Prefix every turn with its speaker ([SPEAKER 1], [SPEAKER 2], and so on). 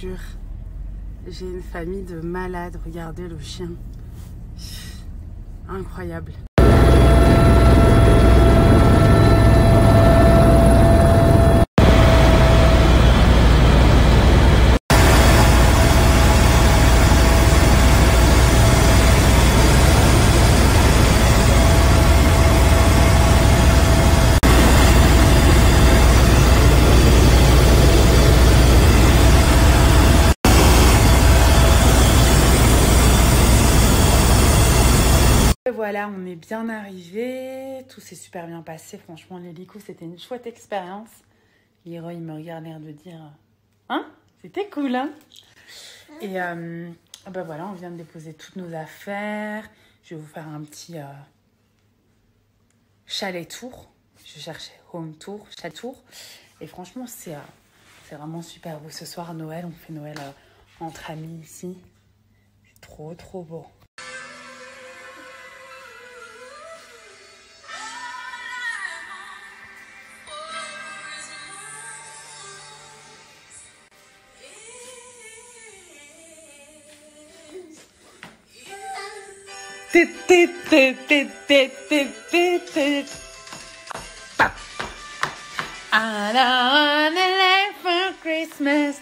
[SPEAKER 1] J'ai une famille de malades. Regardez le chien. Incroyable. Voilà, on est bien arrivé. Tout s'est super bien passé. Franchement, l'hélico, c'était une chouette expérience. Leroy, me regarde l'air de dire Hein C'était cool, hein Et ben voilà, on vient de déposer toutes nos affaires. Je vais vous faire un petit euh, chalet tour. Je cherchais home tour, chalet tour. Et franchement, c'est euh, vraiment super beau. Ce soir, Noël, on fait Noël euh, entre amis ici. C'est trop, trop beau. I don't want to life for Christmas.